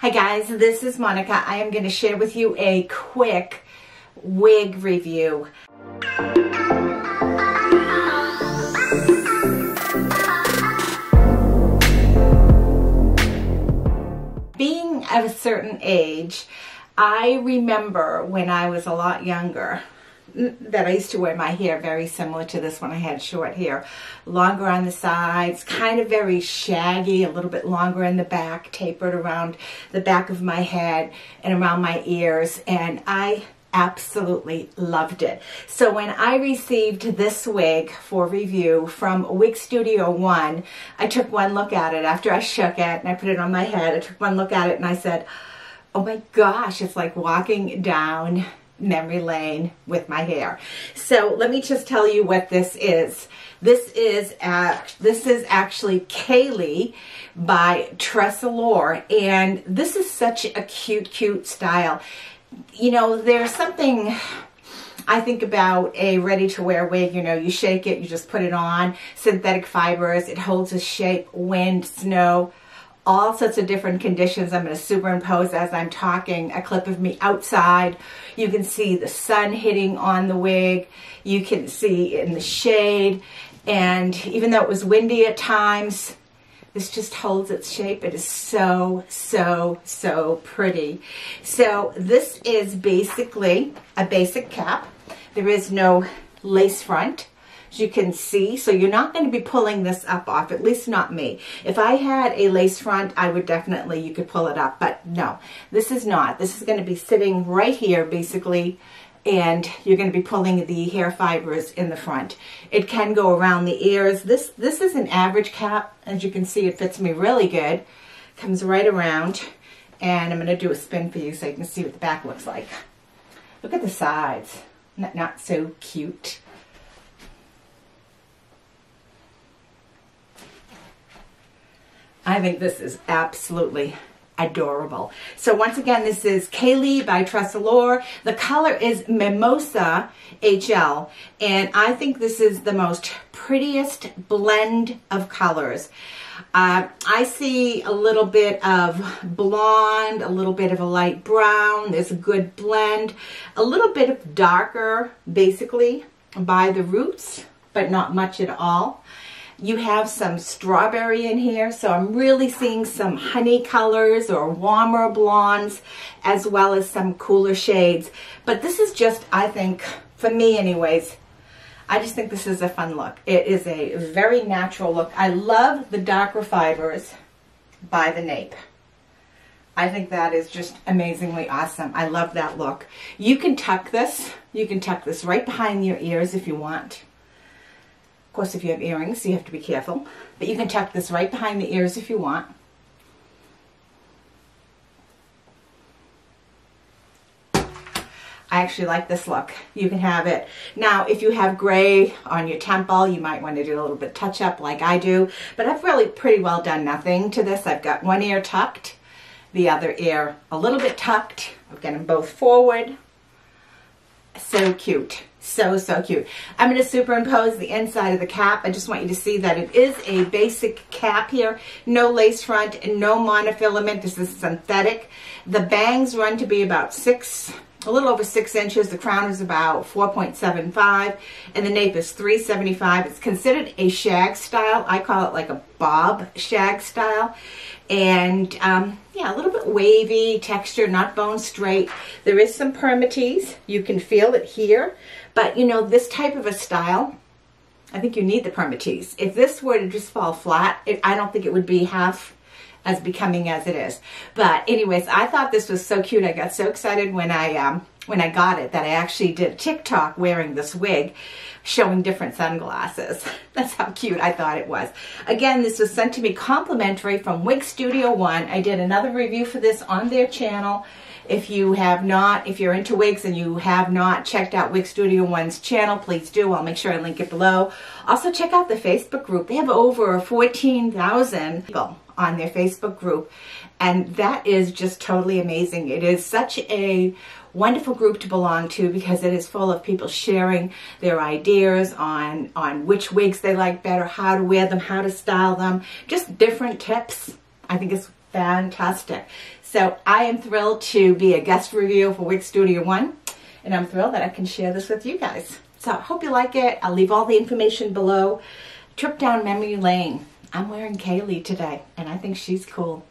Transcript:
Hi guys, this is Monika. I am going to share with you a quick wig review. Being of a certain age, I remember when I was a lot younger, that I used to wear my hair very similar to this when I had short hair. Longer on the sides, kind of very shaggy, a little bit longer in the back, tapered around the back of my head and around my ears. And I absolutely loved it. So when I received this wig for review from Wig Studio One, I took one look at it after I shook it and I put it on my head. I took one look at it and I said, oh my gosh, it's like walking down memory lane with my hair. So let me just tell you what this is. This is this is actually Kaylee by Tressallure and this is such a cute cute style. You know, there's something I think about a ready to wear wig, you know, you shake it, you just put it on, synthetic fibers, it holds a shape, wind, snow, all sorts of different conditions. I'm going to superimpose as I'm talking a clip of me outside. You can see the sun hitting on the wig. You can see in the shade. And even though it was windy at times, this just holds its shape. It is so, so, so pretty. So this is basically a basic cap. There is no lace front as you can see. So you're not going to be pulling this up off, at least not me. If I had a lace front, I would definitely, you could pull it up, but no, this is not. This is going to be sitting right here, basically, and you're going to be pulling the hair fibers in the front. It can go around the ears. This, this is an average cap. As you can see, it fits me really good. Comes right around, and I'm going to do a spin for you so you can see what the back looks like. Look at the sides. Not, not so cute. I think this is absolutely adorable. So once again, this is Kaylee by Tressallure. The color is Mimosa HL, and I think this is the most prettiest blend of colors. Uh, I see a little bit of blonde, a little bit of a light brown. There's a good blend. A little bit of darker, basically, by the roots, but not much at all. You have some strawberry in here, so I'm really seeing some honey colors or warmer blondes, as well as some cooler shades. But this is just, I think, for me anyways, I just think this is a fun look. It is a very natural look. I love the darker fibers by the nape. I think that is just amazingly awesome. I love that look. You can tuck this. You can tuck this right behind your ears if you want course, if you have earrings, you have to be careful. But you can tuck this right behind the ears if you want. I actually like this look. You can have it. Now, if you have gray on your temple, you might want to do a little bit touch up like I do. But I've really pretty well done nothing to this. I've got one ear tucked, the other ear a little bit tucked. I've got them both forward. So cute. So, so cute. I'm going to superimpose the inside of the cap. I just want you to see that it is a basic cap here. No lace front and no monofilament. This is synthetic. The bangs run to be about six, a little over six inches. The crown is about 4.75 and the nape is 375. It's considered a shag style. I call it like a bob shag style. And um, yeah, a little bit wavy texture, not bone straight. There is some permatease. You can feel it here. But you know, this type of a style, I think you need the permatease. If this were to just fall flat, it, I don't think it would be half as becoming as it is. But anyways, I thought this was so cute. I got so excited when I um, when I got it that I actually did TikTok wearing this wig showing different sunglasses. That's how cute I thought it was. Again, this was sent to me complimentary from Wig Studio One. I did another review for this on their channel. If you have not, if you're into wigs and you have not checked out Wig Studio One's channel, please do. I'll make sure I link it below. Also check out the Facebook group. They have over 14,000 people on their Facebook group. And that is just totally amazing. It is such a wonderful group to belong to because it is full of people sharing their ideas on, on which wigs they like better, how to wear them, how to style them, just different tips. I think it's fantastic. So I am thrilled to be a guest reviewer for Wig Studio One, and I'm thrilled that I can share this with you guys. So I hope you like it. I'll leave all the information below. Trip down memory lane. I'm wearing Kaylee today, and I think she's cool.